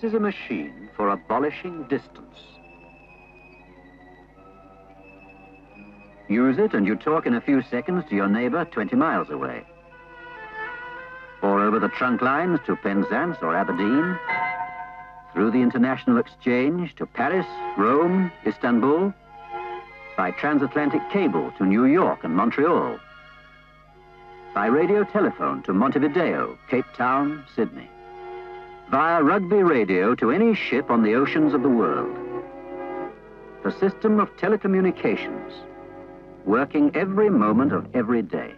This is a machine for abolishing distance. Use it and you talk in a few seconds to your neighbor 20 miles away. Or over the trunk lines to Penzance or Aberdeen, through the international exchange to Paris, Rome, Istanbul, by transatlantic cable to New York and Montreal, by radio telephone to Montevideo, Cape Town, Sydney, via rugby radio to any ship on the oceans of the world. The system of telecommunications, working every moment of every day.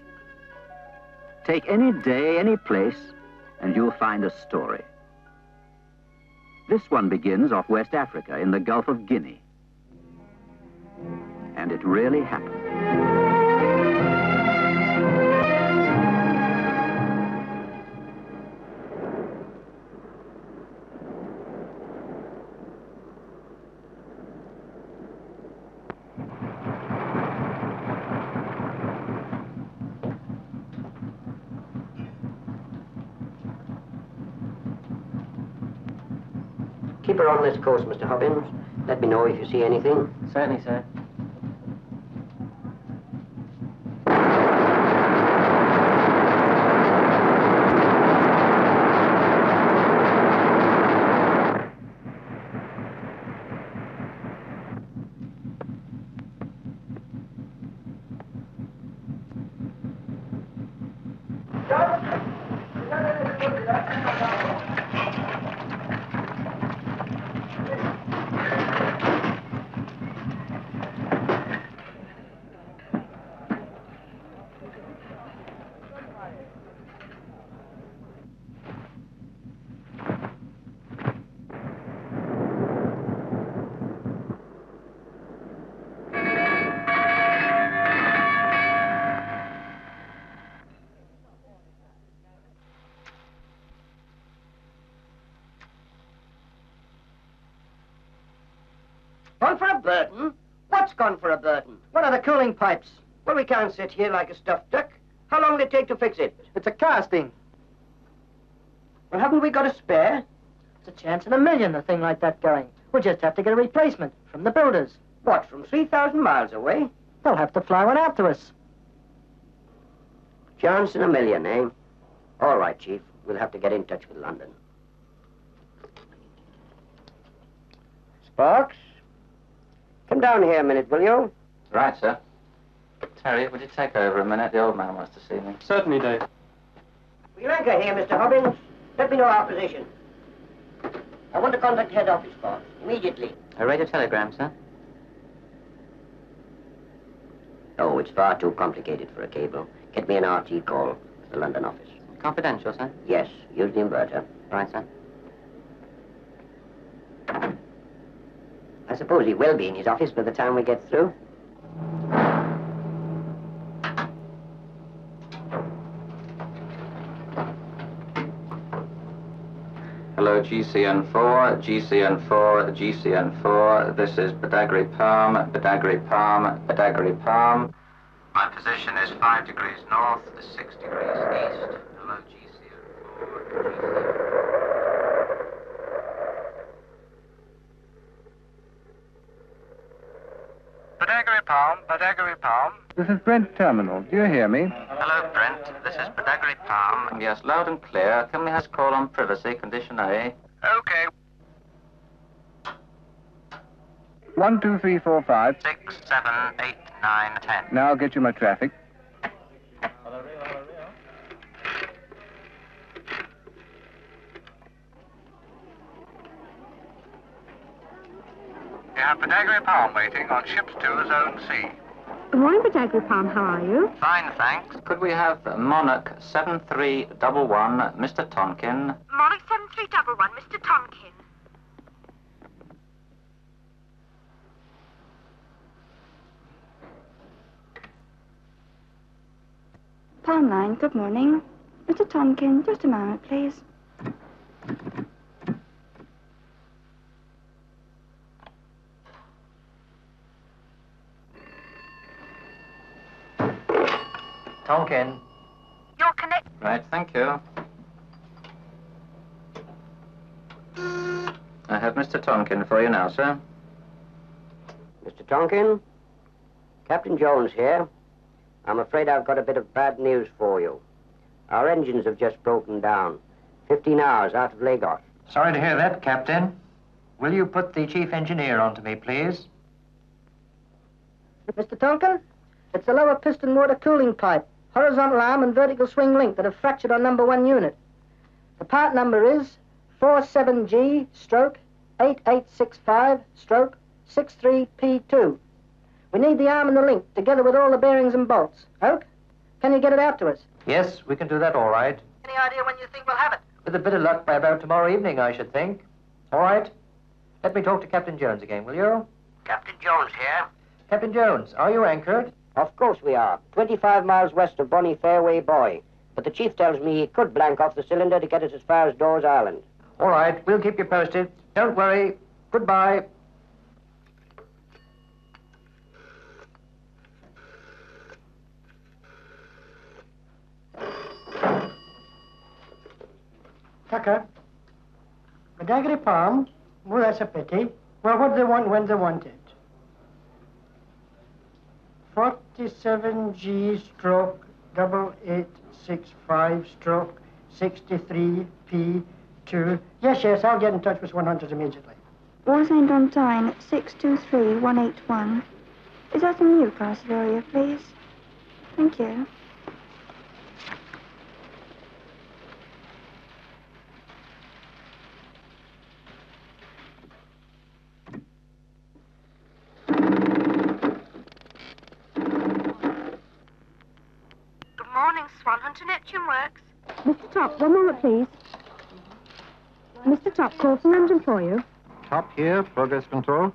Take any day, any place, and you'll find a story. This one begins off West Africa in the Gulf of Guinea. And it really happened. On this course, Mr. Hobbins. Let me know if you see anything. Certainly, sir. Gone for a burden? What's gone for a burden? What are the cooling pipes? Well, we can't sit here like a stuffed duck. How long will it take to fix it? It's a casting. Well, haven't we got a spare? It's a chance in a million, a thing like that going. We'll just have to get a replacement from the builders. What, from 3,000 miles away? They'll have to fly one out to us. Chance in a million, eh? All right, Chief. We'll have to get in touch with London. Sparks? Come down here a minute, will you? Right, sir. Terry, would you take over a minute? The old man wants to see me. Certainly, Dave. We'll anchor here, Mr. Hobbins. Let me know our position. I want to contact head office, Sparks, immediately. A radio telegram, sir? Oh, it's far too complicated for a cable. Get me an RT call to the London office. Confidential, sir? Yes, use the inverter. Right, sir. I suppose he will be in his office by the time we get through. Hello, GCN4, GCN4, GCN4. This is Badagry Palm, Badagry Palm, Badagry Palm. My position is 5 degrees north, 6 degrees east. Hello, GCN4, GCN4. Badagry Palm, Badagry Palm. This is Brent Terminal. Do you hear me? Hello, Brent. This is Badagry Palm. Yes, loud and clear. Can we have a call on privacy, condition A? Okay. One, two, three, four, five. Six, seven, eight, nine, ten. Now I'll get you my traffic. You have Badagry Palm waiting on ships to Zone C. Good morning, Badagry Palm. How are you? Fine, thanks. Could we have Monarch 7311, Mr. Tonkin? Monarch 7311, Mr. Tonkin. Palm line, good morning. Mr. Tonkin, just a moment, please. Tonkin. You're connected. Right, thank you. I have Mr. Tonkin for you now, sir. Mr. Tonkin, Captain Jones here. I'm afraid I've got a bit of bad news for you. Our engines have just broken down. 15 hours out of Lagos. Sorry to hear that, Captain. Will you put the chief engineer on to me, please? Mr. Tonkin, it's the lower piston water cooling pipe, horizontal arm and vertical swing link that have fractured on number one unit. The part number is 47G stroke 8865 stroke 63P2. We need the arm and the link, together with all the bearings and bolts. Oak, can you get it out to us? Yes, we can do that all right. Any idea when you think we'll have it? With a bit of luck by about tomorrow evening, I should think. All right. Let me talk to Captain Jones again, will you? Captain Jones here. Captain Jones, are you anchored? Of course we are. 25 miles west of Bonny Fairway Buoy. But the chief tells me he could blank off the cylinder to get us as far as Dawes Island. All right, we'll keep you posted. Don't worry. Goodbye. Tucker. Badagry Palm. Well, that's a pity. Well, what do they want when they want it? 47G stroke double eight six five stroke 63P2. Yes, yes, I'll get in touch with 100 immediately. Washington on Tyne, 623181. Is that in Newcastle area, please? Thank you. Good morning, Swan Hunter Neptune Works. Mr. Top, one moment, please. Mr. Top, call from London for you. Top here, progress control.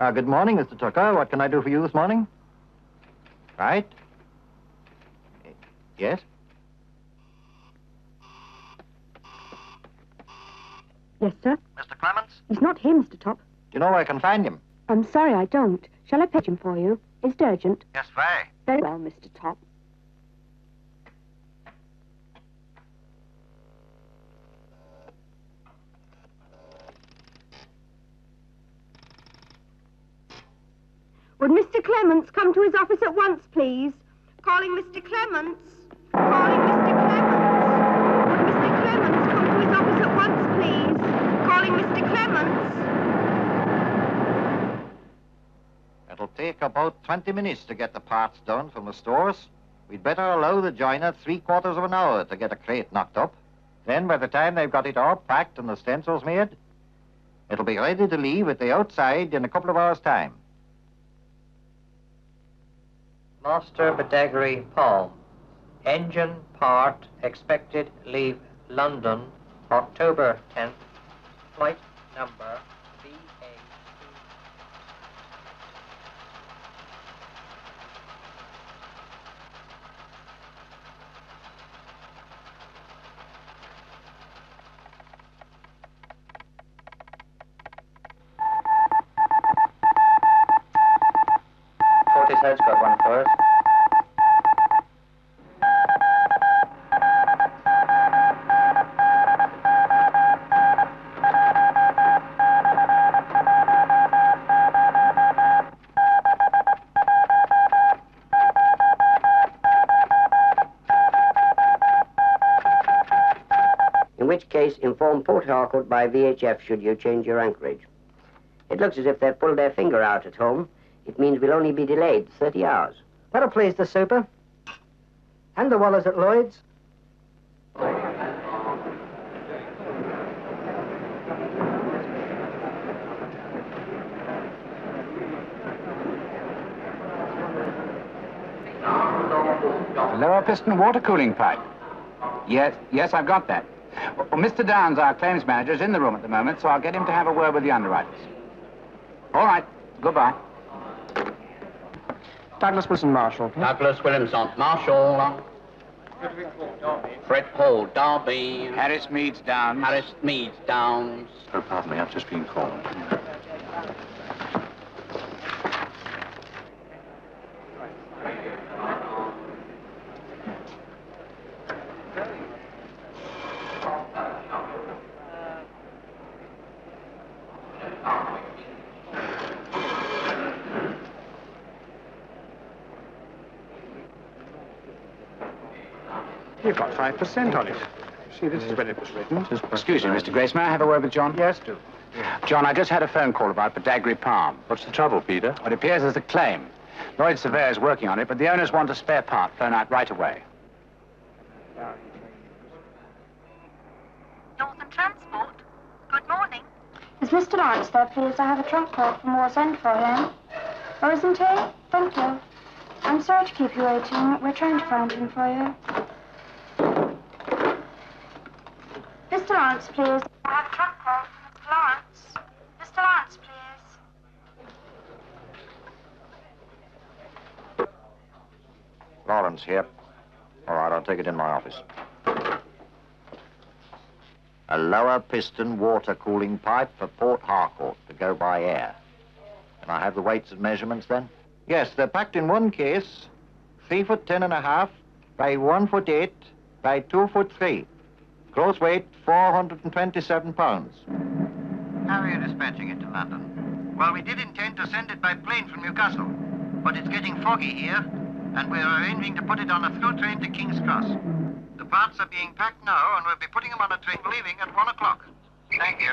Uh, good morning, Mr. Tucker. What can I do for you this morning? Right. Yes? Yes, sir. Mr. Clements? He's not here, Mr. Top. Do you know where I can find him? I'm sorry, I don't. Shall I page him for you? Is it urgent? Yes, very. Very well, Mr. Top. Would Mr. Clements come to his office at once, please? Calling Mr. Clements. Calling Mr. Clements. Would Mr. Clements come to his office at once, please? Calling Mr. Clements. It'll take about 20 minutes to get the parts done from the stores. We'd better allow the joiner three quarters of an hour to get a crate knocked up. Then, by the time they've got it all packed and the stencils made, it'll be ready to leave at the outside in a couple of hours' time. Master Badagry Palm. Engine part expected leave London October 10th. Flight number BA. Got one for us. In which case, inform Port Harcourt by VHF should you change your anchorage. It looks as if they've pulled their finger out at home. It means we'll only be delayed 30 hours. That'll please the super. And the Wallers at Lloyd's. Lower piston water cooling pipe. Yes, yes, I've got that. Well, Mr. Downs, our claims manager, is in the room at the moment, so I'll get him to have a word with the underwriters. All right. Goodbye. Douglas Wilson Marshall. Douglas Williamson, Marshall. Fred Hall, Darby. Harris Meads Downs. Harris Meads Downs. Oh, pardon me, I've just been called. You've got 5% on it. See, this is when it was written. Excuse me, Mr. Grace. May I have a word with John? Yes, do. John, I just had a phone call about Badagry Palm. What's the trouble, Peter? It appears there's a claim. Lloyd Surveyor is working on it, but the owners want a spare part flown out right away. Northern Transport. Good morning. Is Mr. Lawrence there, please? I have a trunk call from Wallsend for him. Oh, isn't he? Thank you. I'm sorry to keep you waiting. We're trying to find him for you. Mr. Lawrence, please. I have a trunk call from Mr. Lawrence. Mr. Lawrence, please. Lawrence here. All right, I'll take it in my office. A lower piston water cooling pipe for Port Harcourt to go by air. Can I have the weights and measurements then? Yes, they're packed in one case, three foot ten and a half by one foot eight by two foot three. Gross weight, 427 pounds. How are you dispatching it to London? Well, we did intend to send it by plane from Newcastle, but it's getting foggy here, and we're arranging to put it on a through train to King's Cross. The parts are being packed now, and we'll be putting them on a train leaving at one o'clock. Thank you.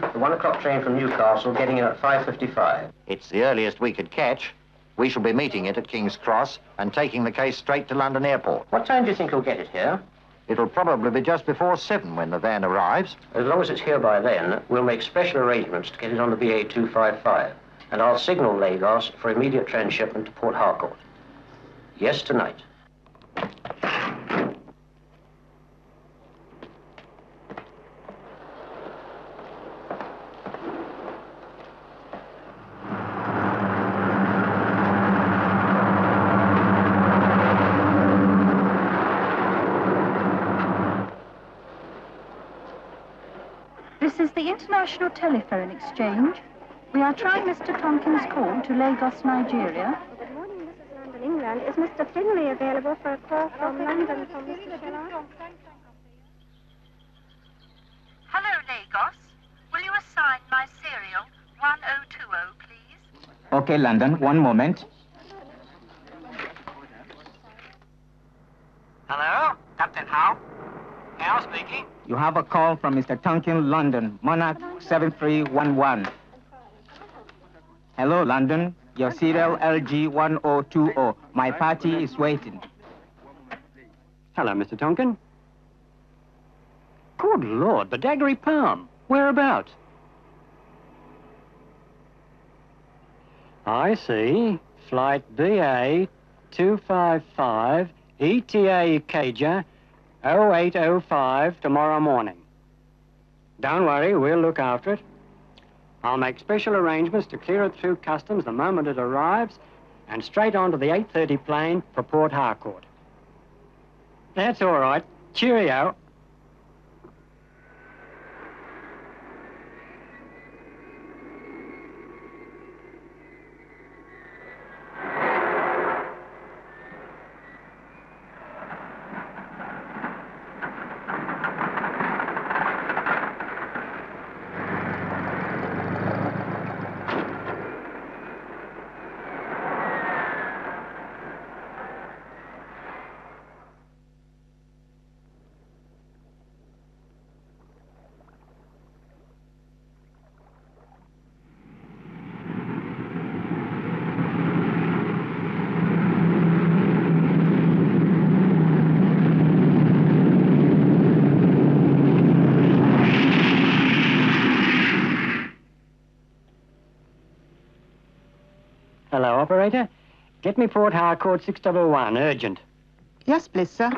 The one o'clock train from Newcastle getting in at 5.55. It's the earliest we could catch. We shall be meeting it at King's Cross and taking the case straight to London Airport. What time do you think you'll get it here? It'll probably be just before seven when the van arrives. As long as it's here by then, we'll make special arrangements to get it on the BA 255. And I'll signal Lagos for immediate transshipment to Port Harcourt. Yes, tonight. This is the International Telephone Exchange. We are trying Mr. Tompkins' call to Lagos, Nigeria. Good morning, this is London, England. Is Mr. Finley available for a call from London from Mr. Shelley? Hello, Lagos. Will you assign my serial 1020, please? Okay, London, one moment. Hello? Captain Howe? Howe speaking. You have a call from Mr. Tonkin, London, Monarch 7311. Hello, London. Your serial LG1020. My party is waiting. Hello, Mr. Tonkin. Good Lord, the Daggery Palm. Whereabouts? I see. Flight BA 255 ETA Cager 0805 tomorrow morning. Don't worry, we'll look after it. I'll make special arrangements to clear it through customs the moment it arrives and straight onto the 8.30 plane for Port Harcourt. That's all right. Cheerio. Hello, operator. Get me Port Harcourt 611, urgent. Yes, please, sir.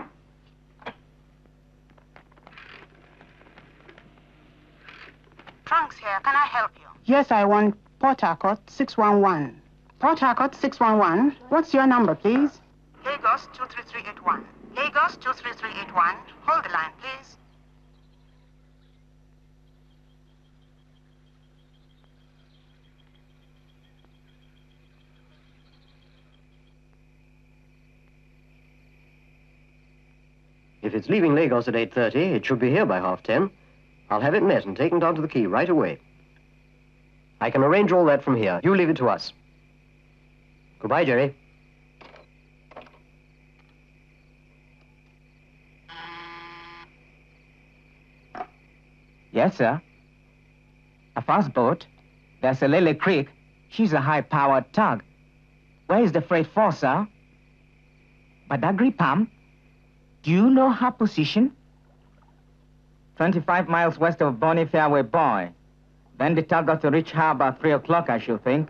Trunks here. Can I help you? Yes, I want Port Harcourt 611. Port Harcourt 611. What's your number, please? Lagos 23381. Lagos 23381. Hold the line, please. If it's leaving Lagos at 8.30, it should be here by half ten. I'll have it met and taken down to the quay right away. I can arrange all that from here. You leave it to us. Goodbye, Jerry. Yes, sir. A fast boat. There's a Lily Creek. She's a high-powered tug. Where is the freight for, sir? Badagry Palm? Do you know her position? 25 miles west of Bonny Fairway the tug got to reach her about 3 o'clock, I should think.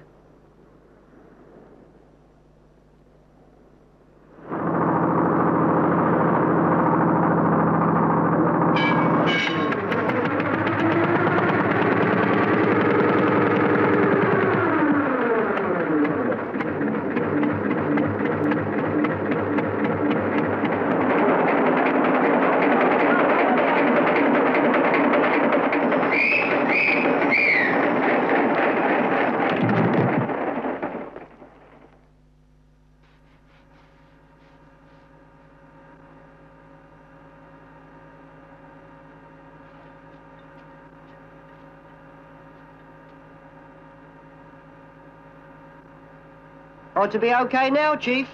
Ought to be okay now, Chief.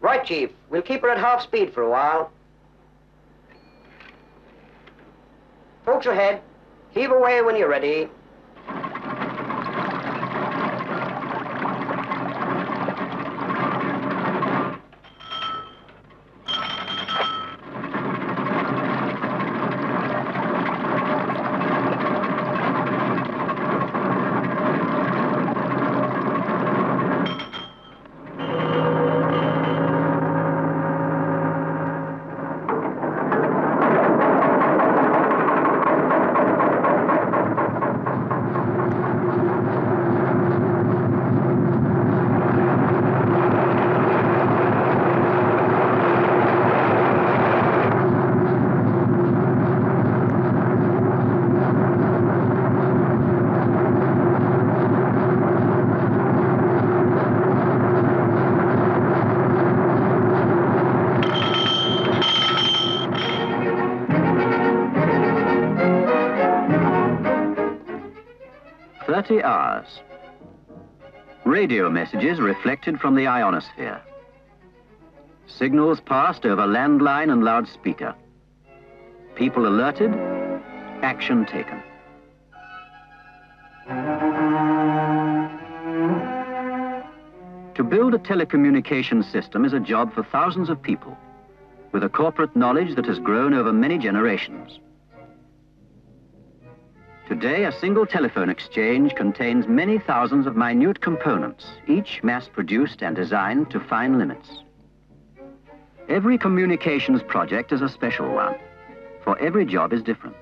Right, Chief. We'll keep her at half speed for a while. Folks ahead. Heave away when you're ready. Thirty hours. Radio messages reflected from the ionosphere. Signals passed over landline and loudspeaker. People alerted, action taken. To build a telecommunication system is a job for thousands of people, with a corporate knowledge that has grown over many generations. Today, a single telephone exchange contains many thousands of minute components, each mass-produced and designed to fine limits. Every communications project is a special one, for every job is different.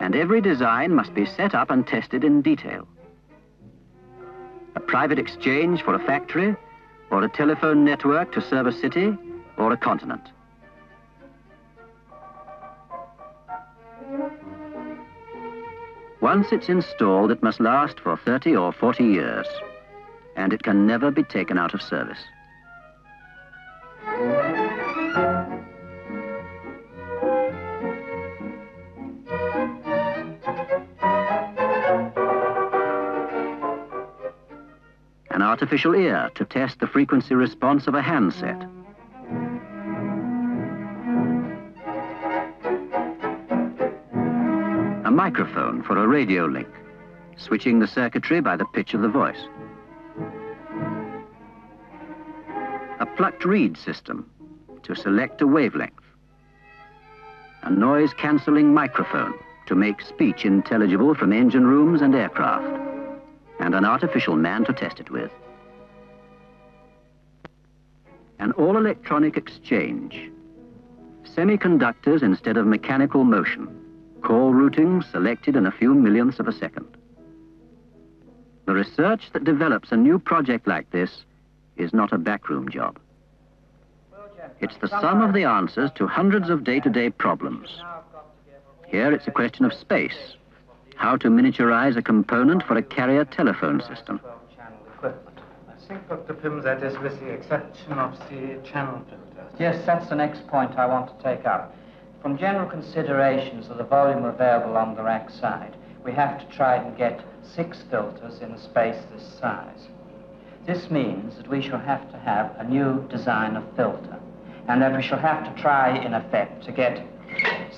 And every design must be set up and tested in detail. A private exchange for a factory, or a telephone network to serve a city, or a continent. Once it's installed, it must last for 30 or 40 years, and it can never be taken out of service. An artificial ear to test the frequency response of a handset. Microphone for a radio link, switching the circuitry by the pitch of the voice. A plucked reed system to select a wavelength. A noise-cancelling microphone to make speech intelligible from engine rooms and aircraft. And an artificial man to test it with. An all-electronic exchange. Semiconductors instead of mechanical motion. Call routing selected in a few millionths of a second. The research that develops a new project like this is not a backroom job. It's the sum of the answers to hundreds of day-to-day problems. Here it's a question of space. How to miniaturize a component for a carrier telephone system. I think, Dr. Pym, that is with the exception of the channel filters. Yes, that's the next point I want to take up. From general considerations of the volume available on the rack side, we have to try and get six filters in a space this size. This means that we shall have to have a new design of filter, and that we shall have to try, in effect, to get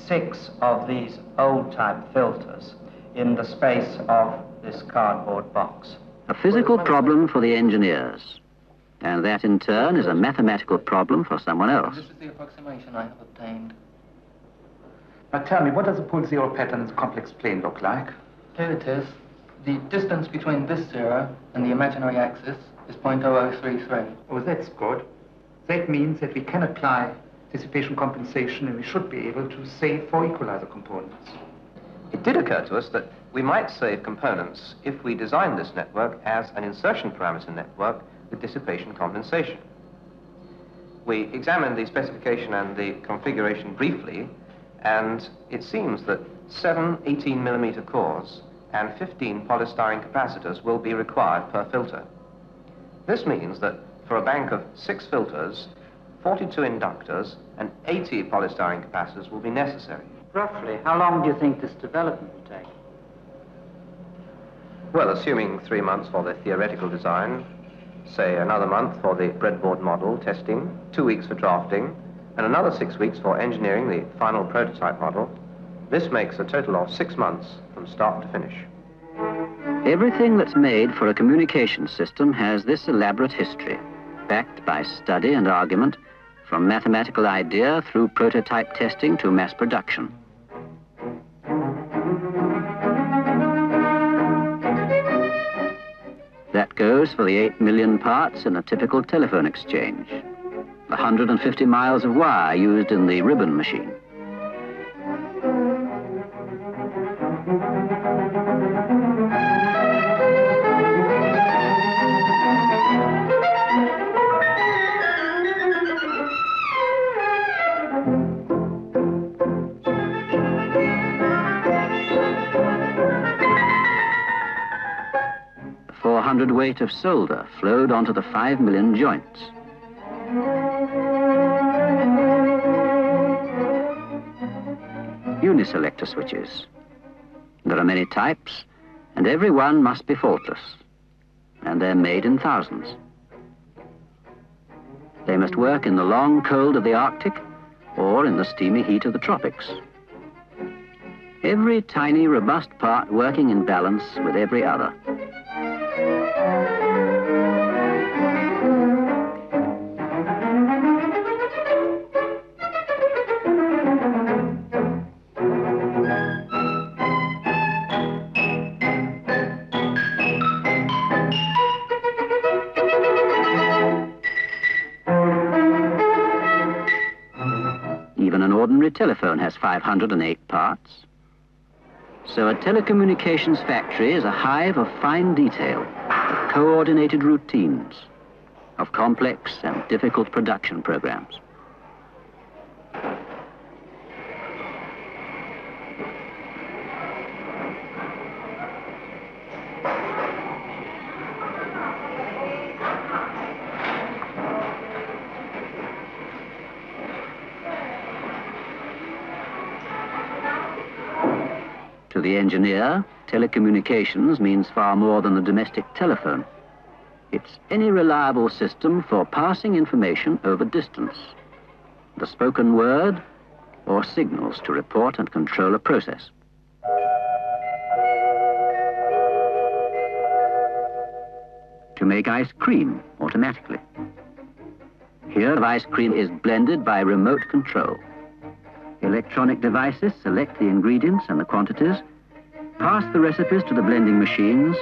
six of these old type filters in the space of this cardboard box. A physical problem for the engineers. And that in turn is a mathematical problem for someone else. This is the approximation I have obtained. Now tell me, what does the pole-zero pattern's complex plane look like? Here it is. The distance between this zero and the imaginary axis is 0.0033. Oh, that's good. That means that we can apply dissipation compensation and we should be able to save four equalizer components. It did occur to us that we might save components if we designed this network as an insertion parameter network with dissipation compensation. We examined the specification and the configuration briefly, and it seems that seven 18 millimeter cores and 15 polystyrene capacitors will be required per filter. This means that for a bank of six filters, 42 inductors, and 80 polystyrene capacitors will be necessary. Roughly, how long do you think this development will take? Well, assuming three months for the theoretical design, say another month for the breadboard model testing, two weeks for drafting, and another six weeks for engineering the final prototype model, this makes a total of six months from start to finish. Everything that's made for a communication system has this elaborate history, backed by study and argument, from mathematical idea through prototype testing to mass production. That goes for the 8 million parts in a typical telephone exchange, 150 miles of wire used in the ribbon machine. Weight of solder flowed onto the five million joints. Uniselector switches. There are many types, and every one must be faultless. And they're made in thousands. They must work in the long cold of the Arctic or in the steamy heat of the tropics. Every tiny, robust part working in balance with every other. Telephone has 508 parts. So a telecommunications factory is a hive of fine detail, of coordinated routines, of complex and difficult production programs. the engineer, telecommunications means far more than the domestic telephone. It's any reliable system for passing information over distance, the spoken word, or signals to report and control a process. To make ice cream automatically. Here, the ice cream is blended by remote control. Electronic devices select the ingredients and the quantities Pass the recipes to the blending machines,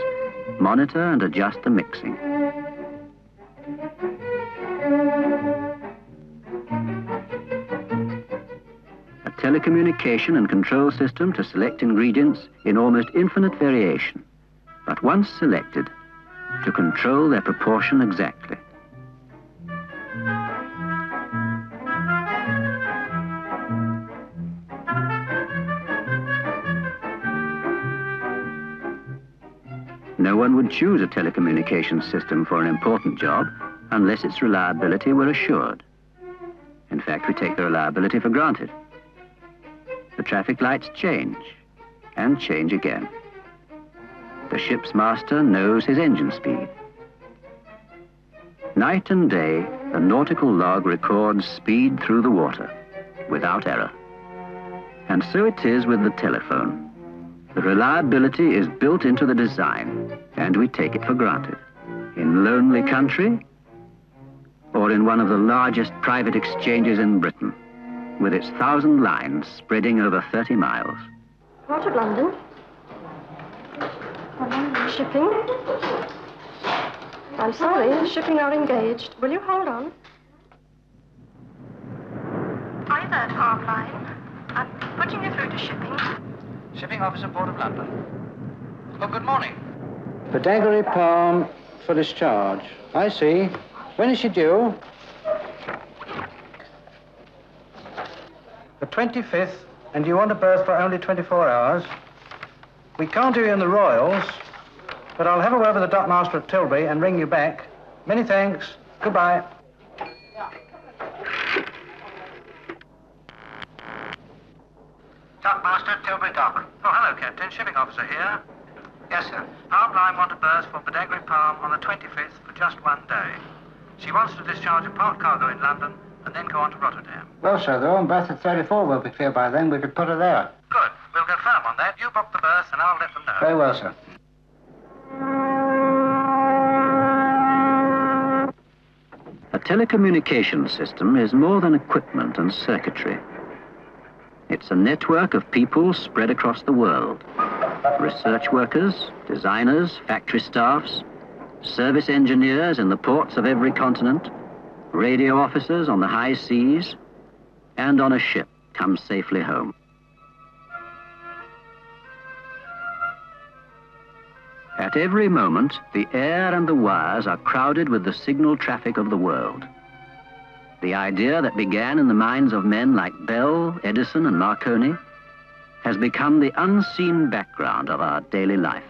monitor and adjust the mixing. A telecommunication and control system to select ingredients in almost infinite variation, but once selected, to control their proportion exactly. No one would choose a telecommunications system for an important job unless its reliability were assured. In fact, we take the reliability for granted. The traffic lights change and change again. The ship's master knows his engine speed. Night and day, the nautical log records speed through the water without error. And so it is with the telephone. The reliability is built into the design, and we take it for granted. In lonely country, or in one of the largest private exchanges in Britain, with its thousand lines spreading over 30 miles. Port of London. Shipping. I'm sorry, shipping are engaged. Will you hold on? Hi there, Harpline. I'm putting you through to shipping. Shipping Officer, Port of London. Oh, good morning. The Badagry Palm for discharge. I see. When is she due? The 25th, and you want a berth for only 24 hours? We can't do you in the Royals, but I'll have a word with the dockmaster at Tilbury and ring you back. Many thanks. Goodbye. Dockmaster, Tilbury Dock. Oh, hello, Captain. Shipping officer here. Yes, sir. Palm Line want a berth for Badagry Palm on the 25th for just one day. She wants to discharge a part cargo in London and then go on to Rotterdam. Well, sir, the own berth at 34 will be clear by then. We could put her there. Good. We'll go firm on that. You book the berth and I'll let them know. Very well, sir. A telecommunications system is more than equipment and circuitry. It's a network of people spread across the world. Research workers, designers, factory staffs, service engineers in the ports of every continent, radio officers on the high seas, and on a ship come safely home. At every moment, the air and the wires are crowded with the signal traffic of the world. The idea that began in the minds of men like Bell, Edison, and Marconi has become the unseen background of our daily life.